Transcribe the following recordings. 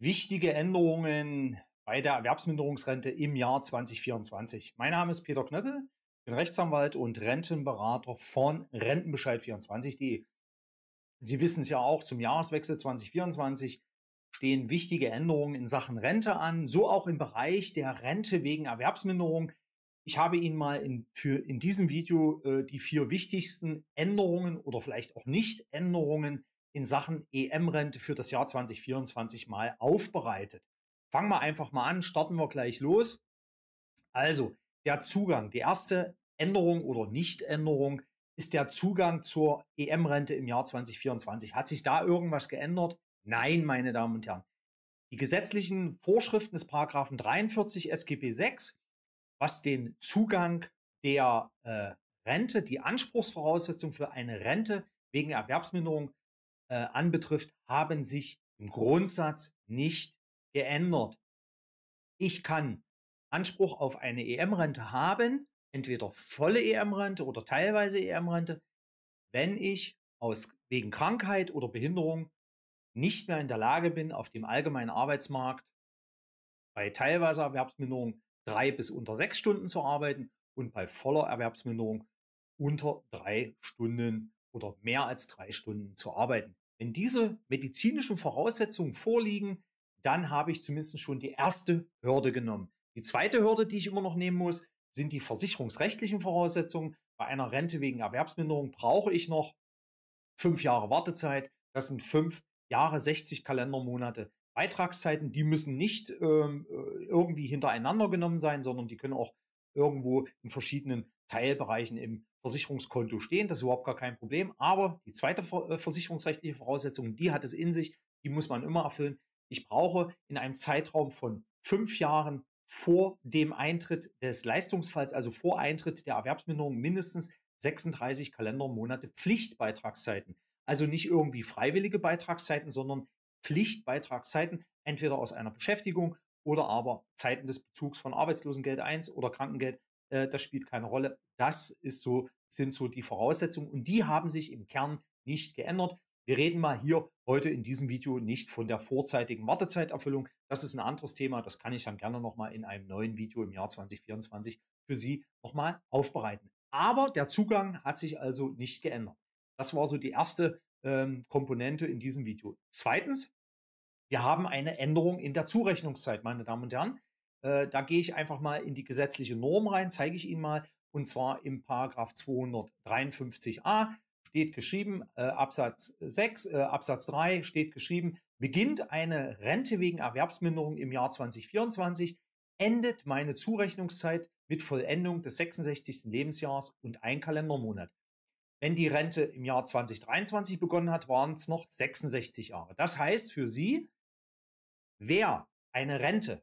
wichtige Änderungen bei der Erwerbsminderungsrente im Jahr 2024. Mein Name ist Peter Knöppel, bin Rechtsanwalt und Rentenberater von Rentenbescheid24.de. Sie wissen es ja auch, zum Jahreswechsel 2024 stehen wichtige Änderungen in Sachen Rente an, so auch im Bereich der Rente wegen Erwerbsminderung. Ich habe Ihnen mal in, für in diesem Video äh, die vier wichtigsten Änderungen oder vielleicht auch Nicht-Änderungen in Sachen EM-Rente für das Jahr 2024 mal aufbereitet. Fangen wir einfach mal an, starten wir gleich los. Also, der Zugang, die erste Änderung oder Nicht-Änderung ist der Zugang zur EM-Rente im Jahr 2024. Hat sich da irgendwas geändert? Nein, meine Damen und Herren. Die gesetzlichen Vorschriften des Paragraphen 43 SGB 6, was den Zugang der äh, Rente, die Anspruchsvoraussetzung für eine Rente wegen Erwerbsminderung äh, anbetrifft, haben sich im Grundsatz nicht geändert. Ich kann Anspruch auf eine EM-Rente haben, entweder volle EM-Rente oder teilweise EM-Rente, wenn ich aus wegen Krankheit oder Behinderung nicht mehr in der Lage bin, auf dem allgemeinen Arbeitsmarkt bei teilweise Erwerbsminderung drei bis unter sechs Stunden zu arbeiten und bei voller Erwerbsminderung unter drei Stunden oder mehr als drei Stunden zu arbeiten. Wenn diese medizinischen Voraussetzungen vorliegen, dann habe ich zumindest schon die erste Hürde genommen. Die zweite Hürde, die ich immer noch nehmen muss, sind die versicherungsrechtlichen Voraussetzungen. Bei einer Rente wegen Erwerbsminderung brauche ich noch fünf Jahre Wartezeit. Das sind fünf Jahre, 60 Kalendermonate. Beitragszeiten, die müssen nicht ähm, äh, irgendwie hintereinander genommen sein, sondern die können auch irgendwo in verschiedenen Teilbereichen im Versicherungskonto stehen. Das ist überhaupt gar kein Problem. Aber die zweite äh, versicherungsrechtliche Voraussetzung, die hat es in sich, die muss man immer erfüllen. Ich brauche in einem Zeitraum von fünf Jahren vor dem Eintritt des Leistungsfalls, also vor Eintritt der Erwerbsminderung, mindestens 36 Kalendermonate Pflichtbeitragszeiten. Also nicht irgendwie freiwillige Beitragszeiten, sondern Pflichtbeitragszeiten, entweder aus einer Beschäftigung oder aber Zeiten des Bezugs von Arbeitslosengeld 1 oder Krankengeld äh, das spielt keine Rolle. Das ist so, sind so die Voraussetzungen und die haben sich im Kern nicht geändert. Wir reden mal hier heute in diesem Video nicht von der vorzeitigen Wartezeiterfüllung. Das ist ein anderes Thema. Das kann ich dann gerne nochmal in einem neuen Video im Jahr 2024 für Sie nochmal aufbereiten. Aber der Zugang hat sich also nicht geändert. Das war so die erste ähm, Komponente in diesem Video. Zweitens, wir haben eine Änderung in der Zurechnungszeit, meine Damen und Herren. Äh, da gehe ich einfach mal in die gesetzliche Norm rein, zeige ich Ihnen mal. Und zwar im Paragraph 253a steht geschrieben, äh, Absatz 6, äh, Absatz 3 steht geschrieben, beginnt eine Rente wegen Erwerbsminderung im Jahr 2024, endet meine Zurechnungszeit mit Vollendung des 66. Lebensjahres und ein Kalendermonat. Wenn die Rente im Jahr 2023 begonnen hat, waren es noch 66 Jahre. Das heißt für Sie, wer eine Rente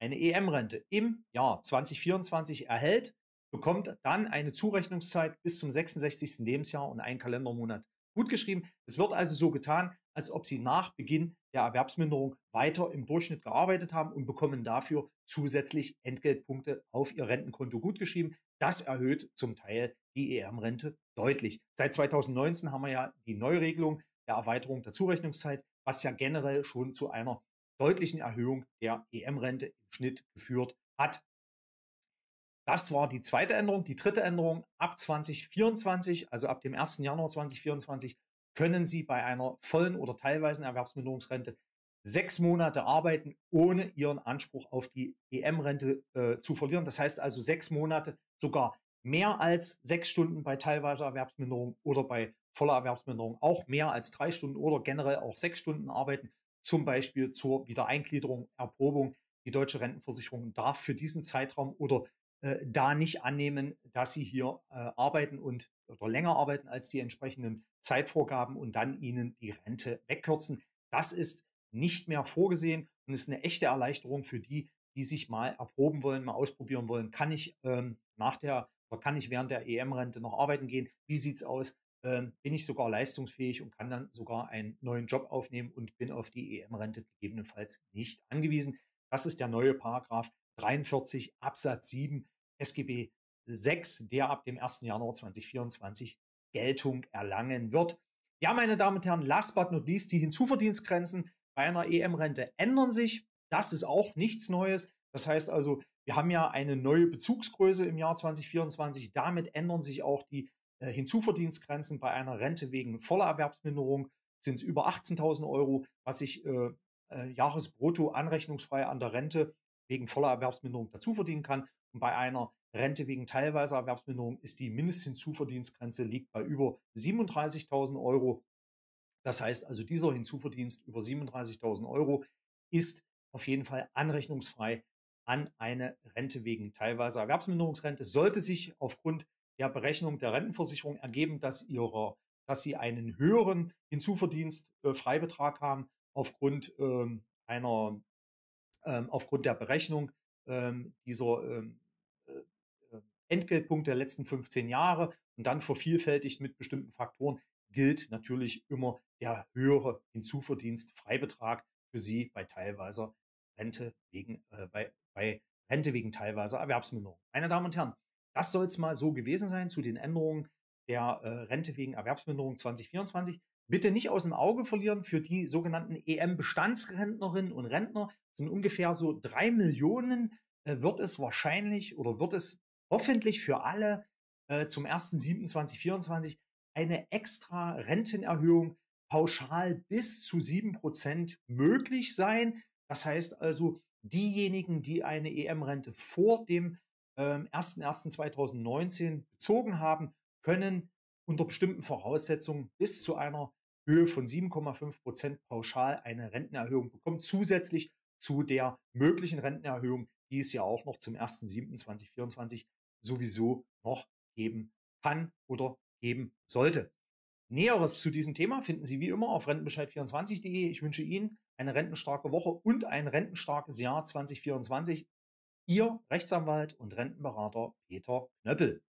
eine EM-Rente im Jahr 2024 erhält, bekommt dann eine Zurechnungszeit bis zum 66. Lebensjahr und einen Kalendermonat gutgeschrieben. Es wird also so getan, als ob sie nach Beginn der Erwerbsminderung weiter im Durchschnitt gearbeitet haben und bekommen dafür zusätzlich Entgeltpunkte auf ihr Rentenkonto gutgeschrieben. Das erhöht zum Teil die EM-Rente deutlich. Seit 2019 haben wir ja die Neuregelung der Erweiterung der Zurechnungszeit, was ja generell schon zu einer deutlichen Erhöhung der EM-Rente im Schnitt geführt hat. Das war die zweite Änderung. Die dritte Änderung ab 2024, also ab dem 1. Januar 2024, können Sie bei einer vollen oder teilweisen Erwerbsminderungsrente sechs Monate arbeiten, ohne Ihren Anspruch auf die EM-Rente äh, zu verlieren. Das heißt also sechs Monate, sogar mehr als sechs Stunden bei teilweiser Erwerbsminderung oder bei voller Erwerbsminderung auch mehr als drei Stunden oder generell auch sechs Stunden arbeiten zum Beispiel zur Wiedereingliederung, Erprobung. Die deutsche Rentenversicherung darf für diesen Zeitraum oder äh, da nicht annehmen, dass sie hier äh, arbeiten und oder länger arbeiten als die entsprechenden Zeitvorgaben und dann ihnen die Rente wegkürzen. Das ist nicht mehr vorgesehen und ist eine echte Erleichterung für die, die sich mal erproben wollen, mal ausprobieren wollen. Kann ich ähm, nach der oder kann ich während der EM-Rente noch arbeiten gehen? Wie sieht's aus? Ähm, bin ich sogar leistungsfähig und kann dann sogar einen neuen Job aufnehmen und bin auf die EM-Rente gegebenenfalls nicht angewiesen. Das ist der neue Paragraph 43 Absatz 7 SGB 6, der ab dem 1. Januar 2024 Geltung erlangen wird. Ja, meine Damen und Herren, last but not least die Hinzuverdienstgrenzen. bei einer EM-Rente ändern sich. Das ist auch nichts Neues. Das heißt also, wir haben ja eine neue Bezugsgröße im Jahr 2024. Damit ändern sich auch die äh, Hinzuverdienstgrenzen bei einer Rente wegen voller Erwerbsminderung. Sind es über 18.000 Euro, was ich äh, äh, Jahresbrutto anrechnungsfrei an der Rente wegen voller Erwerbsminderung dazu verdienen kann. Und bei einer Rente wegen teilweiser Erwerbsminderung ist die Mindesthinzuverdienstgrenze liegt bei über 37.000 Euro. Das heißt also, dieser Hinzuverdienst über 37.000 Euro ist auf jeden Fall anrechnungsfrei an eine Rente wegen teilweiser Erwerbsminderungsrente. Sollte sich aufgrund der Berechnung der Rentenversicherung ergeben, dass, ihre, dass sie einen höheren Hinzuverdienst äh, haben aufgrund ähm, einer ähm, aufgrund der Berechnung ähm, dieser ähm, äh, äh Entgeltpunkte der letzten 15 Jahre und dann vervielfältigt mit bestimmten Faktoren gilt natürlich immer der höhere Hinzuverdienst Freibetrag für Sie bei teilweiser Rente wegen, äh, bei, bei Rente wegen teilweiser Erwerbsminderung. Meine Damen und Herren, das soll es mal so gewesen sein zu den Änderungen der äh, Rente wegen Erwerbsminderung 2024. Bitte nicht aus dem Auge verlieren, für die sogenannten EM-Bestandsrentnerinnen und Rentner sind ungefähr so drei Millionen, äh, wird es wahrscheinlich oder wird es hoffentlich für alle äh, zum 1.7.2024 eine extra Rentenerhöhung pauschal bis zu 7% möglich sein. Das heißt also, diejenigen, die eine EM-Rente vor dem ähm, 01.01.2019 bezogen haben, können unter bestimmten Voraussetzungen bis zu einer Höhe von 7,5 Prozent pauschal eine Rentenerhöhung bekommen, zusätzlich zu der möglichen Rentenerhöhung, die es ja auch noch zum 1.7.2024 sowieso noch geben kann oder geben sollte. Näheres zu diesem Thema finden Sie wie immer auf rentenbescheid24.de. Ich wünsche Ihnen eine rentenstarke Woche und ein rentenstarkes Jahr 2024. Ihr Rechtsanwalt und Rentenberater Peter Knöppel.